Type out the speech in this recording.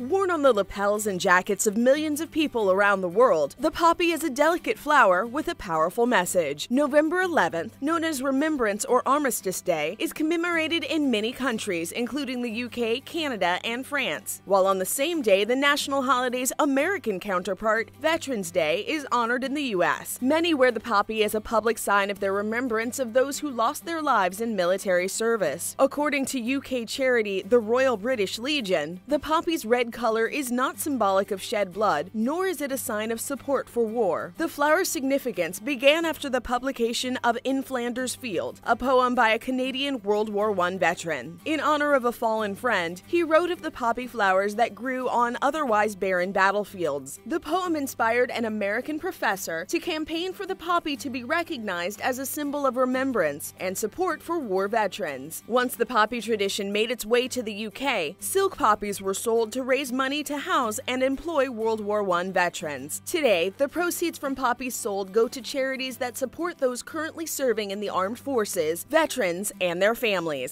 Worn on the lapels and jackets of millions of people around the world, the poppy is a delicate flower with a powerful message. November 11th, known as Remembrance or Armistice Day, is commemorated in many countries, including the UK, Canada, and France. While on the same day, the national holiday's American counterpart, Veterans Day, is honored in the US. Many wear the poppy as a public sign of their remembrance of those who lost their lives in military service. According to UK charity the Royal British Legion, the poppy's red color is not symbolic of shed blood, nor is it a sign of support for war. The flower's significance began after the publication of In Flanders Field, a poem by a Canadian World War I veteran. In honor of a fallen friend, he wrote of the poppy flowers that grew on otherwise barren battlefields. The poem inspired an American professor to campaign for the poppy to be recognized as a symbol of remembrance and support for war veterans. Once the poppy tradition made its way to the UK, silk poppies were sold to raise raise money to house and employ World War I veterans. Today, the proceeds from poppies sold go to charities that support those currently serving in the armed forces, veterans, and their families.